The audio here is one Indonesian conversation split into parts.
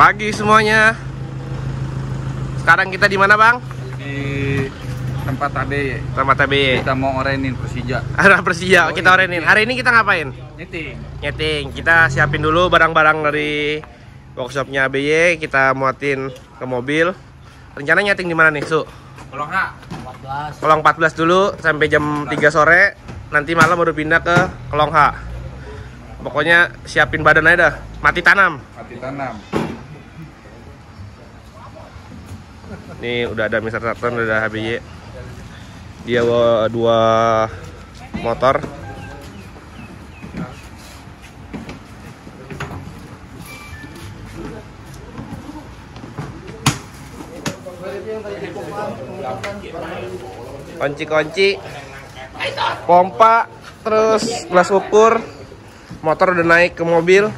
Pagi semuanya. Sekarang kita di mana, Bang? di tempat ABY Tempat TBY. kita mau orenin Persija Arah Persija, kita orenin. Hari ini kita ngapain? nyeting Nyeting. Kita siapin dulu barang-barang dari workshopnya ABY, kita muatin ke mobil. Rencana nyeting di mana nih, Su? kalau nggak Kolong 14 dulu sampai jam 3 sore. Nanti malam baru pindah ke Kolong H. Pokoknya siapin badan aja dah. Mati tanam. mati tanam Nih udah ada Mr. Saturn, udah ada HBY. Dia bawa dua motor. Kunci-kunci, pompa, terus gelas ukur, motor udah naik ke mobil.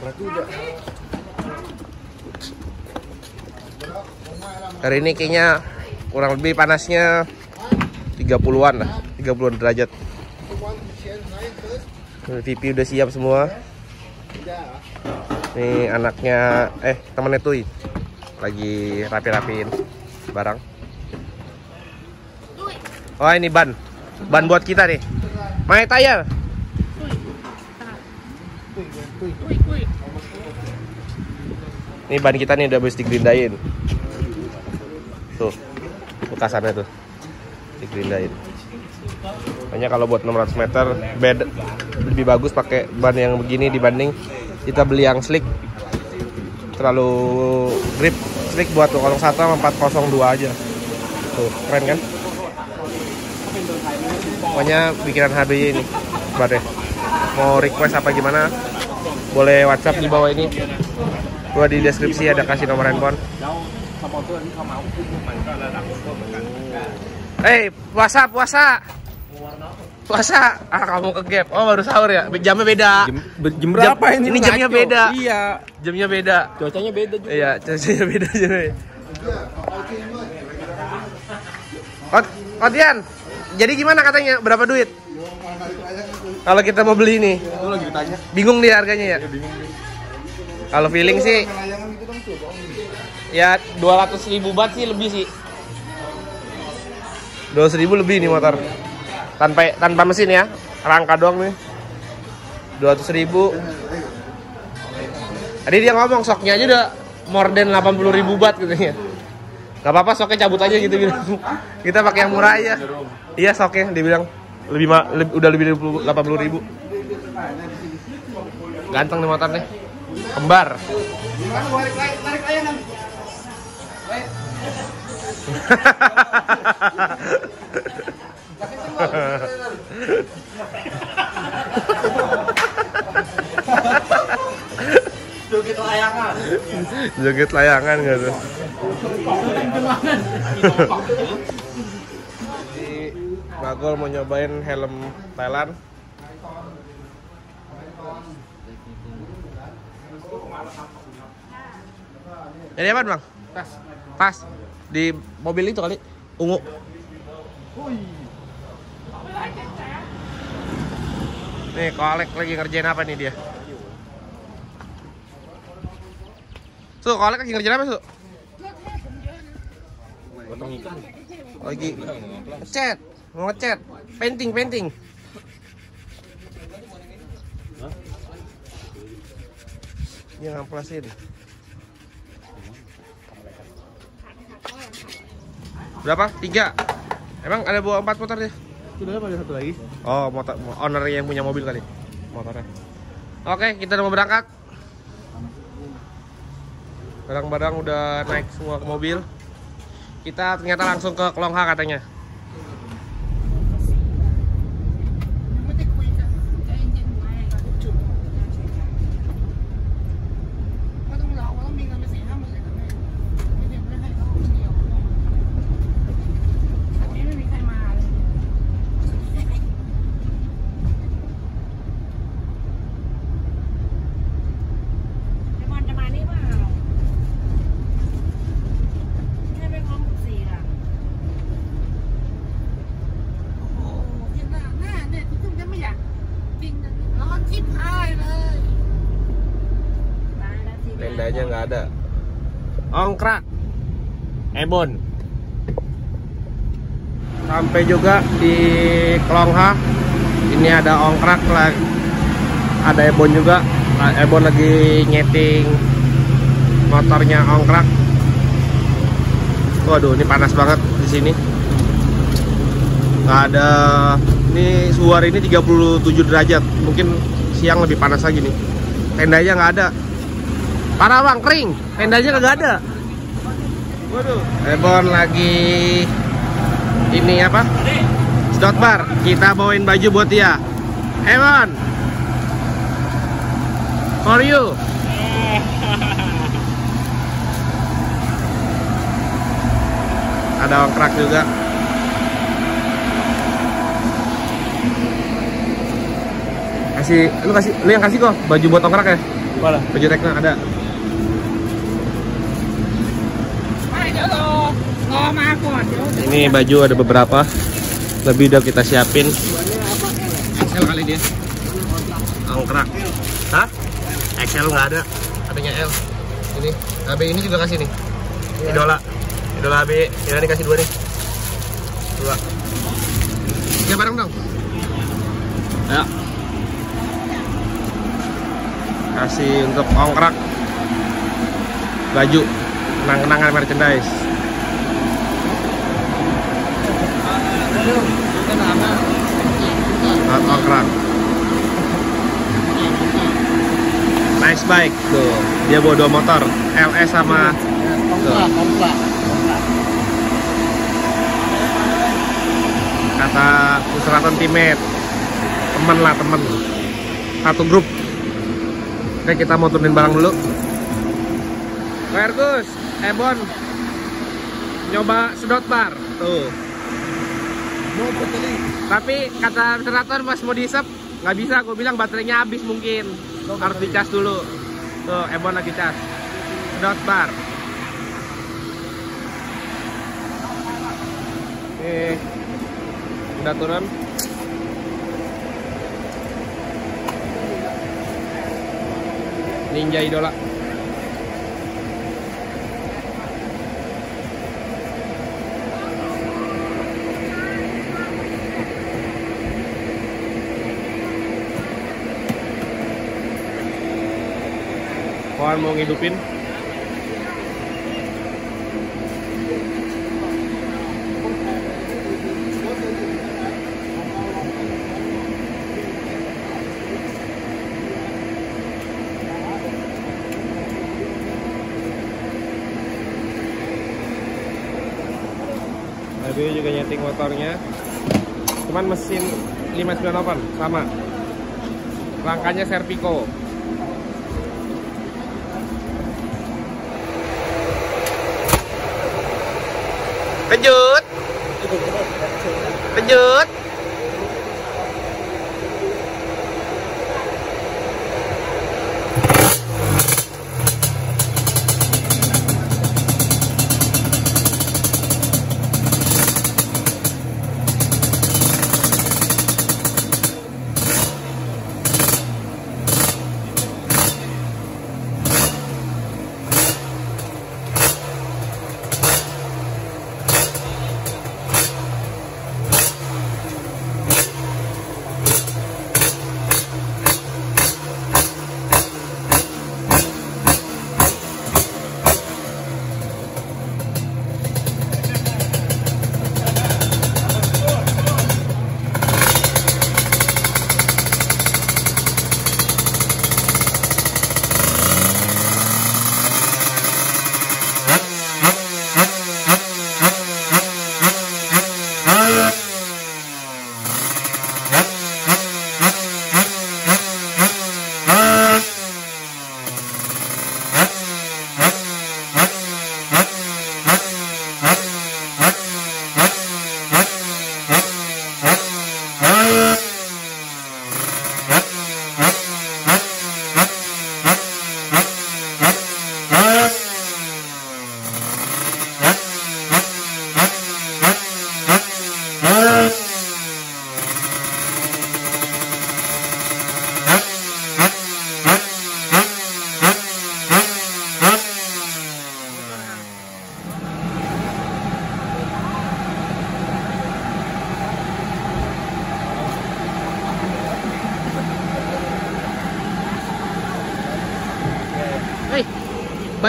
Hari ini kayaknya kurang lebih panasnya 30-an lah, 30-an derajat. TV udah siap semua. Nih anaknya, eh temennya Tuy lagi rapi-rapiin barang. Oh ini ban, ban buat kita nih. Main tayar. Ini ban kita nih udah habis digerindain. Tuh, bekasannya tuh digerindain. Makanya kalau buat 600 meter bed lebih bagus pakai ban yang begini dibanding kita beli yang slick terlalu grip slick buat 201 sama 402 aja. Tuh, keren kan? Pokoknya bikinan HBY ini. Deh. Mau request apa gimana? Boleh WhatsApp di bawah ini. Gua di deskripsi ada kasih nomor handphone. Hei, puasa, puasa. Puasa. Ah, kamu ke gap. Oh, baru sahur ya. Jamnya beda. jam berapa ini? Ini jamnya ngaco? beda. iya Jamnya beda. cuacanya beda juga Iya, cuacanya beda juga. Kotian, jadi gimana katanya? Berapa duit? Kalau kita mau beli nih, bingung dia harganya ya? Kalau feeling sih, ya 200 ribu bat sih lebih sih. 200 ribu lebih nih motor. Tanpa tanpa mesin ya, rangka doang nih. 200 ribu. Tadi dia ngomong soknya aja udah more than 80 ribu bat katanya. Gak apa-apa soknya cabut aja gitu bilang. Kita pakai yang murah aja. Iya soknya dia bilang lebih, ma- lebih- udah lebih dari 80 ribu. Ganteng nih motornya. Kembar. Joget layangan gak tuh? Di Bagol mau nyobain helm Thailand. Jadi apa bang? Pas. Pas. Di mobil itu kali. Ungu. Nih, kolek lagi ngerjain apa nih dia? Su, kolek lagi ngerjain apa, Su? Lagi ngecat, ngecat, painting, painting. Dia ngamplasin. Berapa? Tiga. Emang ada bawa empat motor dia? sudah ada satu lagi Oh, motor owner yang punya mobil kali. Motornya. Oke, kita udah mau berangkat. Barang-barang udah naik semua ke mobil. Kita ternyata langsung ke Kelongha katanya. Ada. Ongkrak. Ebon. Sampai juga di Kelongha ini ada ongkrak lagi. Ada ebon juga. Ah, ebon lagi nyeting motornya ongkrak. Waduh ini panas banget di sini. Nggak ada ini suhu hari ini 37 derajat. Mungkin siang lebih panas lagi nih. Tendanya nggak ada parah bang kering. Tendanya nggak ada. Waduh. Ebon lagi. Ini apa? Sedot bar. Kita bawain baju buat dia. Ebon for you. Ada ongkrak juga. Kasih lu kasih lu yang kasih kok. Baju buat ongkrak ya? Mana? baju tekna ada ini baju ada beberapa. Lebih udah kita siapin. XL kali dia. Ongkrak hah? XL nggak ada. Adanya L. Ini. AB ini juga kasih nih. Idola. Idola AB ya ini kasih dua nih. Dua. Ya bareng dong. Ya. Kasih untuk ongkrak baju. Kenang-kenangan merchandise Ongkrak nice bike tuh. Dia bawa dua motor LS sama tuh, kata Usratan Timet temen lah temen. Satu grup. Oke kita mau turunin barang dulu. Wergus, Ebon Nyoba sedot bar. Tuh Tapi kata operator pas mau diisep nggak bisa, gue bilang baterainya habis mungkin. Harus dicas dulu. Tuh, Ebon lagi cas. Sedot bar. Oke. Udah turun? Ninja idola Kawan mau ngidupin? Tadi juga nyeting motornya. Cuman mesin 598 sama. Rangkanya Serpico เป็นยืด เป็นยืด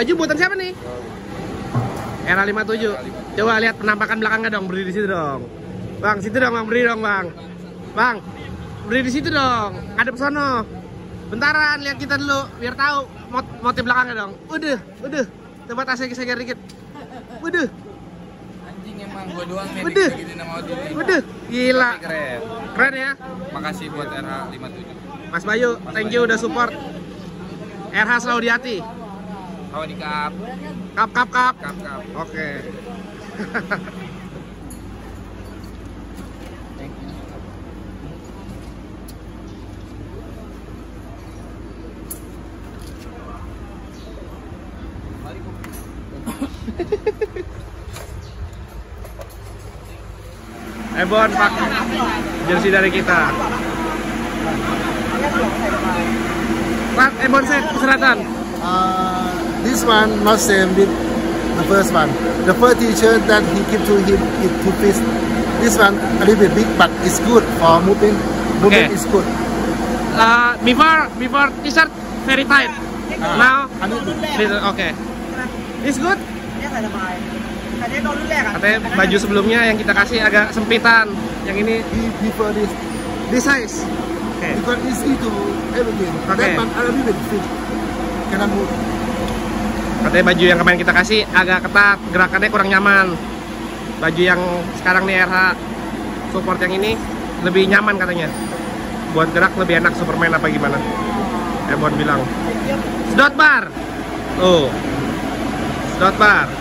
Baju buatan siapa nih? Era 57. Coba lihat penampakan belakangnya dong, berdiri di situ dong. Bang, situ dong, Bang, berdiri dong, Bang. Bang, berdiri di situ dong. Ada sono. Bentaran, lihat kita dulu biar tahu mot motif belakangnya dong. Udah, udah. Coba tasnya geser dikit. Udah, Anjing emang gua doang nih Odi. udah. Gila. Keren. Keren ya. Makasih buat RH57. Mas Bayu, thank you udah support. RH selalu di hati. Kawan di kap, Kap, kap, kap. kap, kap. Oke. Ebon pak jersey dari kita. Pak Ebon set keseratan. Uh, this one not same with the first one. The first teacher that he give to him is two piece. This one a little bit big, but it's good for moving. Moving okay. is good. Uh, before before teacher verified. very tight. Uh, ah, now, okay. It's good. Katanya baju sebelumnya yang kita kasih agak sempitan. Yang ini di this, this size. Okay. Because it's easy to everything. Okay. That fit. karena move. Katanya baju yang kemarin kita kasih agak ketat, gerakannya kurang nyaman. Baju yang sekarang nih RH support yang ini lebih nyaman katanya. Buat gerak lebih enak Superman apa gimana? Ebon bilang. Sedot bar. Tuh. Sedot bar.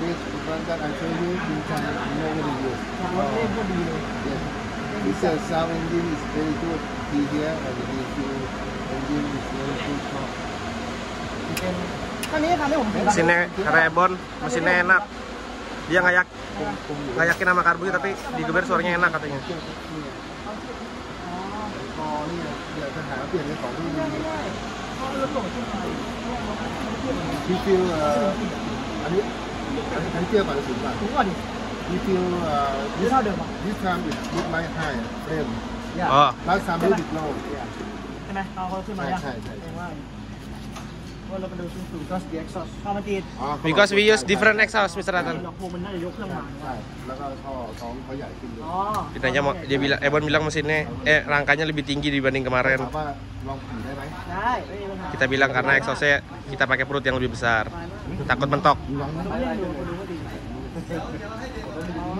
ใ ห้เขาเล่นอะไรมาใหม่กันเนี่ยเล่นอะไรใหม่ It's uh, around this one that I show you. You can normally use. เล่นก็ดีเลย Yes. This uh, sound engine is very good. He here and the EQ engine is very good. Top. You can คันนี้คันนี้ผมเห็น Mesinnya kata Ebon, mesinnya enak. Dia nggak yak, nggak yakin sama karbu tapi digeber suaranya enak katanya. คอนี่ ทั้งเที่ยวไปสูงมาก Đúng rồi. We feel uh, You this, saw the one. this time it look like high frame Yeah. อ๋อ last time we did low ใช่ไหมน้องเขาขึ้นมายังใช่ใช่ใช่ เองว่า เราไปดูสูงสูงก็เดียกซอสเข้ามาตีด อ๋อเขาบอก because we use different exhaust, Mr. Rathan. เราโคมันน่าจะยกเครื่องมา ใช่แล้วก็ท่อท้องเขาใหญ่ขึ้นเลย อ๋อ Ditanya mau dia bilang Ebon bilang mesinnya eh rangkanya lebih tinggi dibanding ถาม kemarin. ว่าลองผีได้ไหม ได้ไม่มีปัญหา Kita bilang karena exhaustnya kita pakai perut yang lebih besar. Takut mentok. ลองไหม เล่นดูดูก็ดี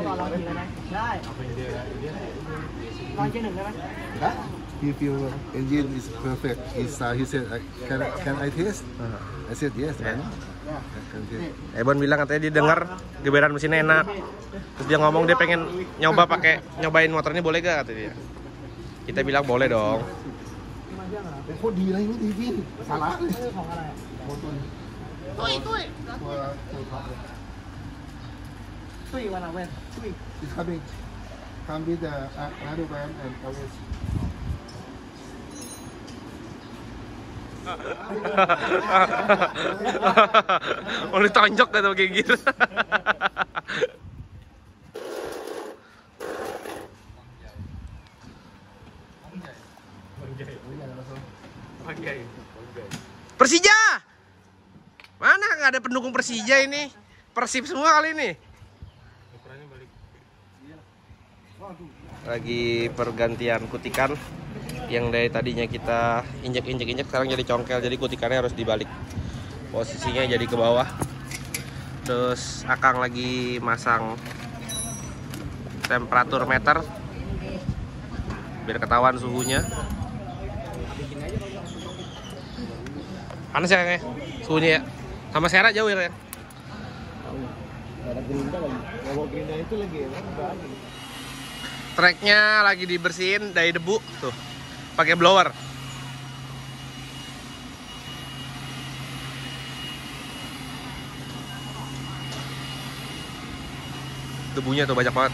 ลองลองทีเลยนะได้ลองเช่นหนึ่งได้ไหม ได้ if your engine is perfect, is uh, he said, can, can I taste? Uh-huh. I said, yes, yeah. Ebon bilang katanya dia dengar geberan mesinnya enak. Terus dia ngomong dia pengen nyoba pakai nyobain motornya boleh gak kata dia. Kita bilang boleh dong. Kok dinilai ini TV? Salah. Tui, tui. Tui mana wen? Tui. It's coming. Come with the uh, and always. Mau ditonjok atau kayak gitu. Persija! Mana nggak ada pendukung Persija ini? Persib semua kali ini. Lagi pergantian kutikan yang dari tadinya kita injek-injek-injek sekarang jadi congkel jadi kutikannya harus dibalik. Posisinya jadi ke bawah. Terus akang lagi masang temperatur meter biar ketahuan suhunya. Panas ya kayaknya suhunya ya? Sama Sera jauh ya Tracknya lagi dibersihin dari debu tuh pakai blower. Debunya tuh banyak banget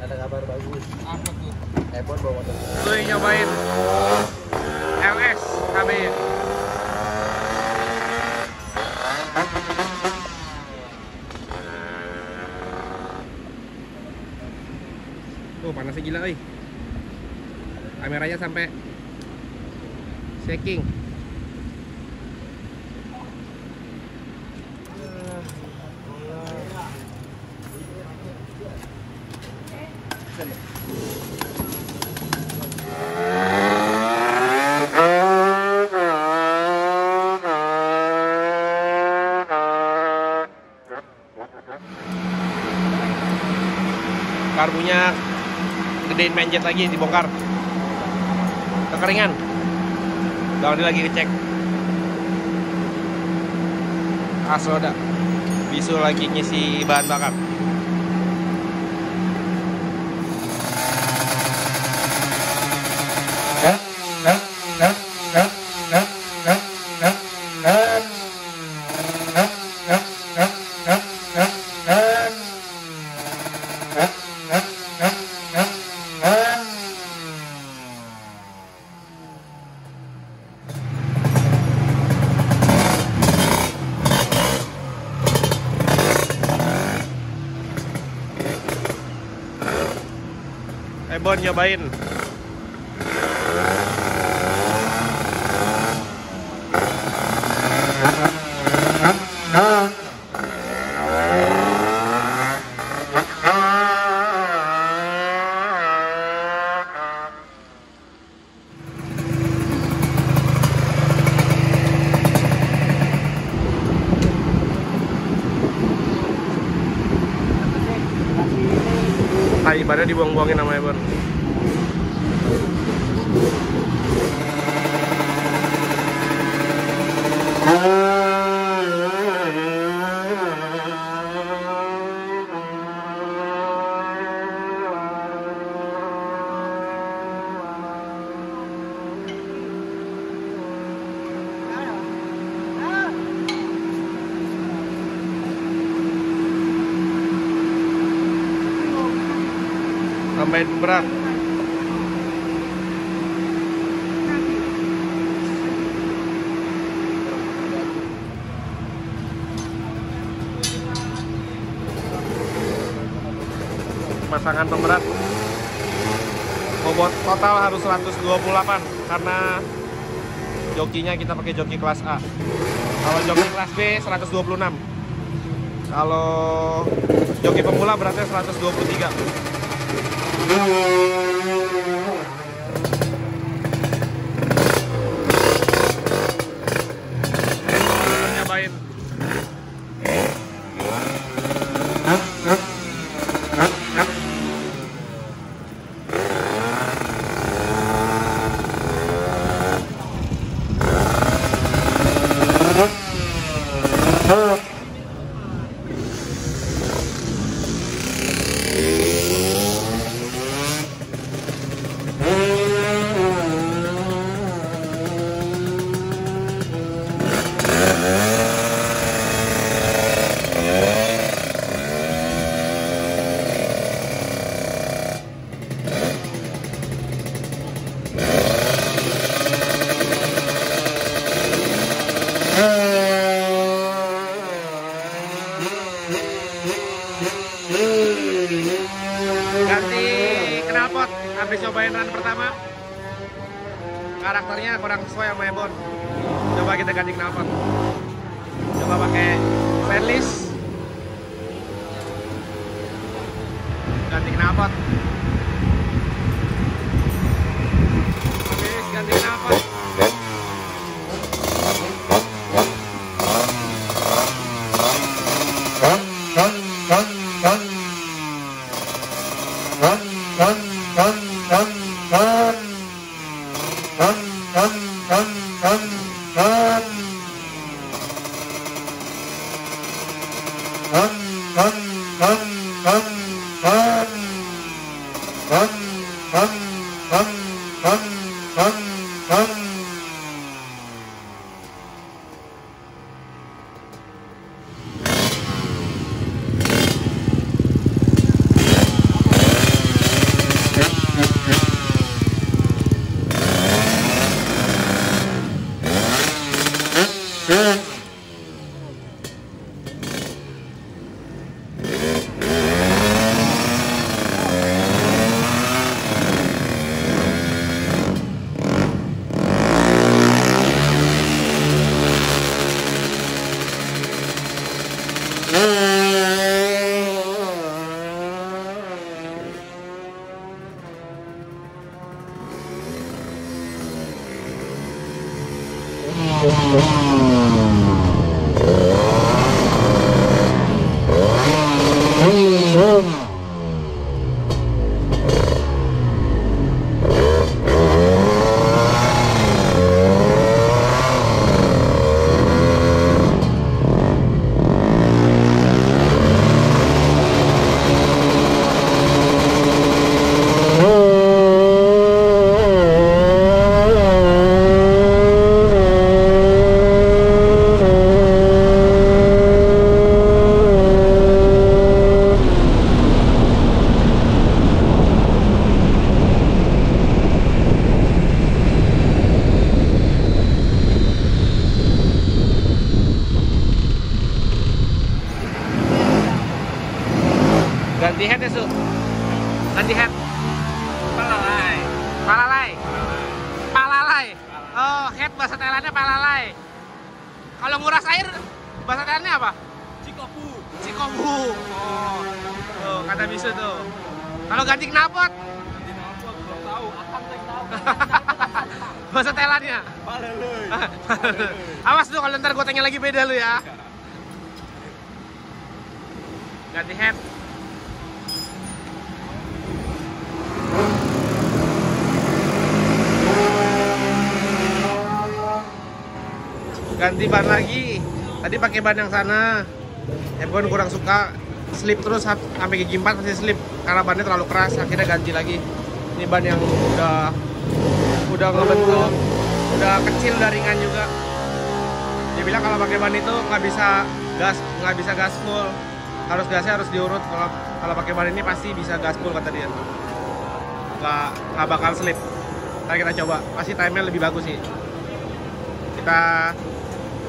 ada kabar bagus Apa tuh? Ebon bawa motor tuh yang nyobain panasnya gila euy. Kameranya sampai shaking. Karbunya gedein menjet lagi dibongkar. Kekeringan. Ada lagi ngecek. Asoda. Bisu lagi ngisi bahan bakar. Ebon nyobain. Tai badannya dibuang-buangin sama Ebon. Tambahin berat. Pasangan pemberat bobot total harus 128 karena jokinya kita pakai joki kelas A. Kalau joki kelas B 126. Kalau joki pemula beratnya 123. Nyobain. 어? 어? 어? Ban yang sana. Gue kurang suka slip terus sampai gigi 4 masih slip karena bannya terlalu keras akhirnya ganti lagi. Ini ban yang udah udah ngebentuk udah kecil udah ringan juga. Dia bilang kalau pakai ban itu nggak bisa gas nggak bisa gas full. Harus gasnya harus diurut. Kalau kalau pakai ban ini pasti bisa gas full kata dia. Nggak nggak bakal slip Ntar kita coba. Pasti time-nya lebih bagus sih. Kita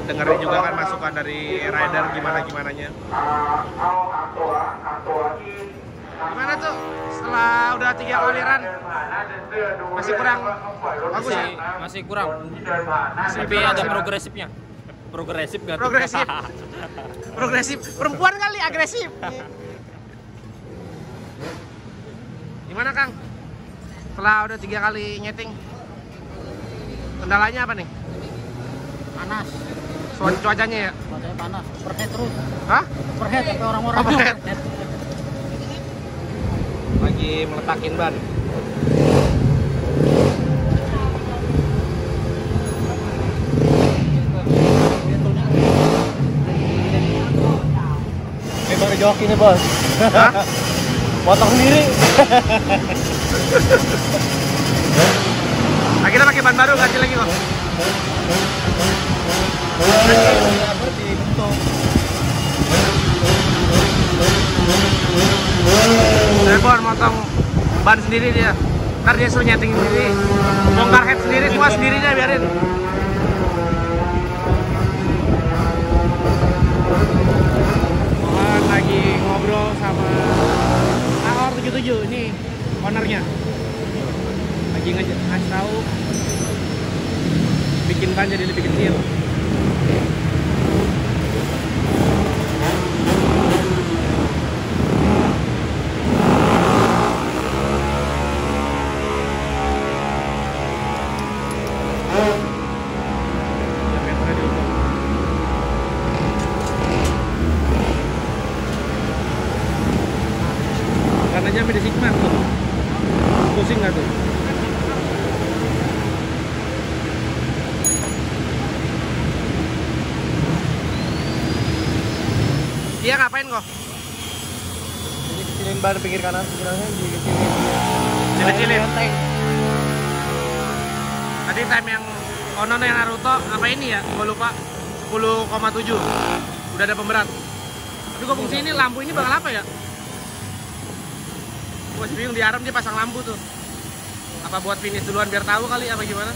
dengerin juga kan masukan dari rider gimana gimananya gimana tuh setelah udah tiga kali run masih kurang bagus ya Masih, masih kurang. Masih Tapi kurang ada sih. progresifnya. Progresif kan? progresif progresif perempuan kali agresif gimana kang setelah udah tiga kali nyeting kendalanya apa nih Panas. Cuaca cuacanya ya Cuacanya panas. Overhead terus. hah Overhead tapi orang-orang. Overhead. lagi meletakin ban Kayak baru joki nih bos. Hah? Potong sendiri. akhirnya pakai ban baru ganti lagi kok Telepon motong ban sendiri dia. Ntar dia suruh nyeting sendiri. Bongkar head sendiri semua sendirinya biarin. Mohan lagi ngobrol sama Aor 77 ini ownernya. Lagi ngasih tahu. Bikin ban jadi lebih kecil Yeah. 10,7 Udah ada pemberat Tapi gue fungsi ini lampu ini bakal apa ya? Gue bingung di Aram dia pasang lampu tuh Apa buat finish duluan biar tahu kali apa gimana?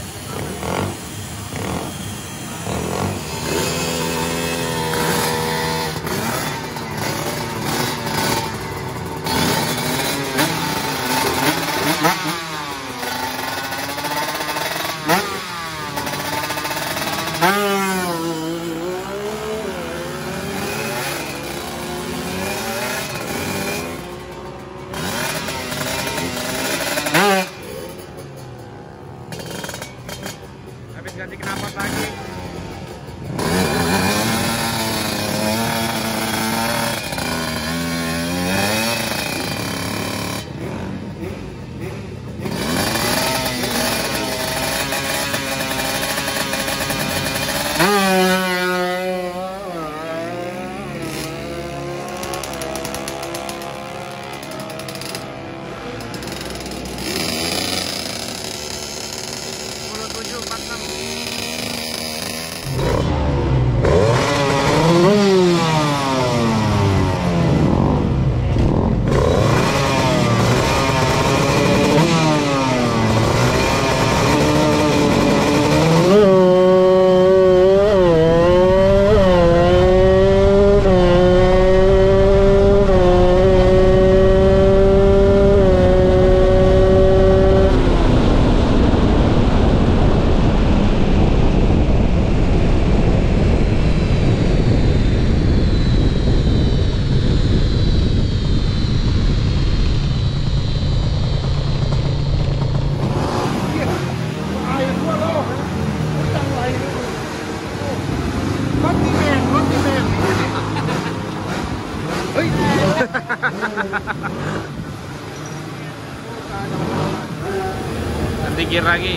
Nanti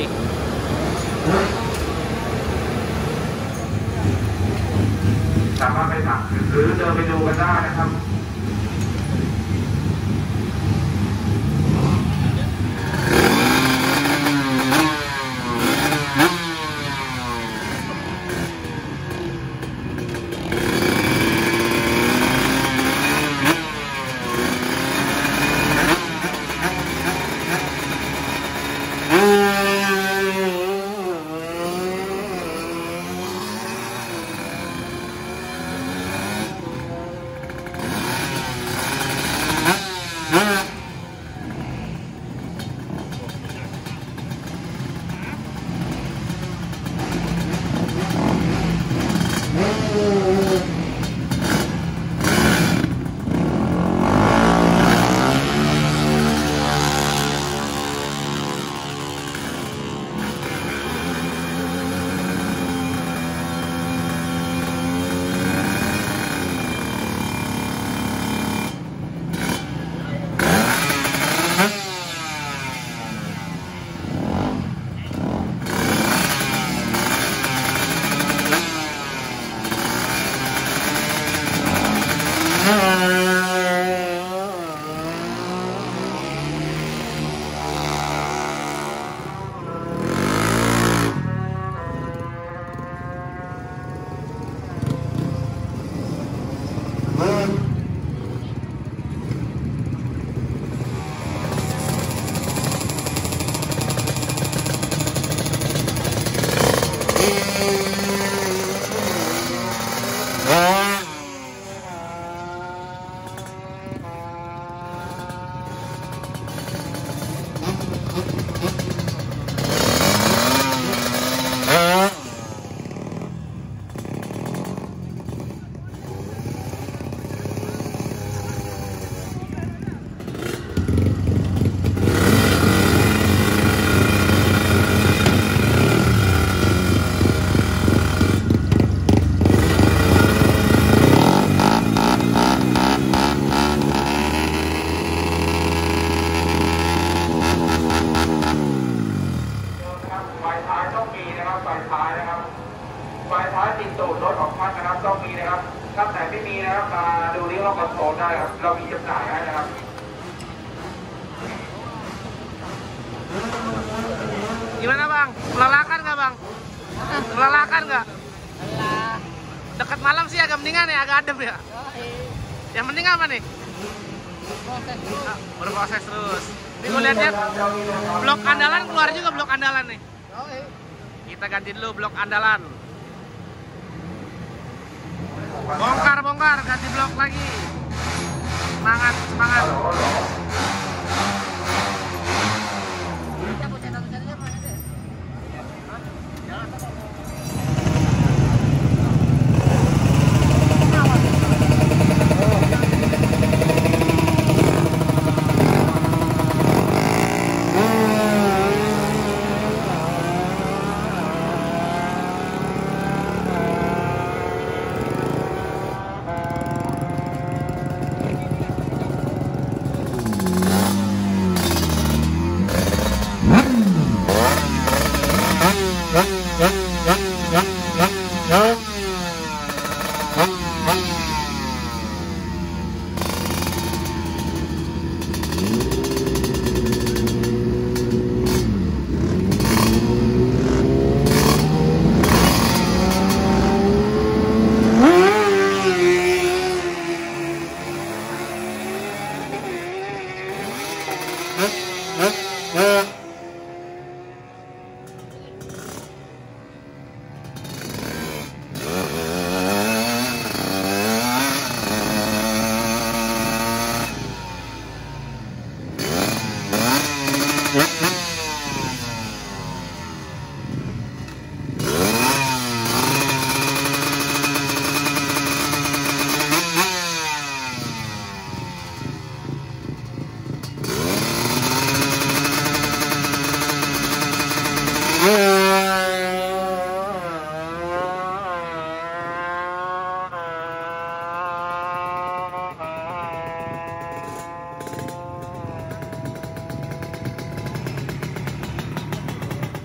andalan.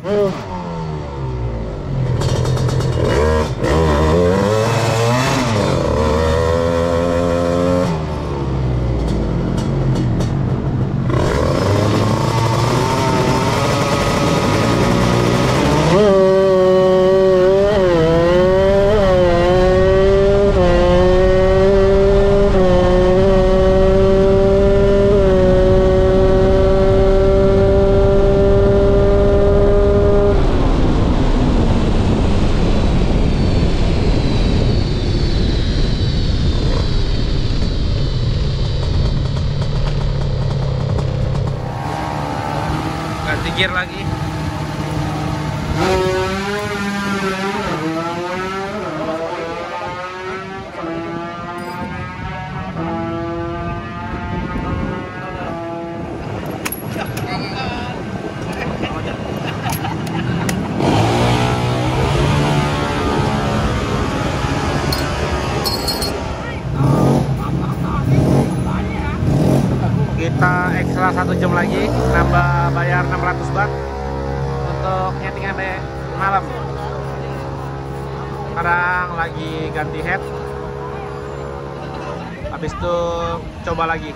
Ganti sekarang lagi ganti head habis itu coba lagi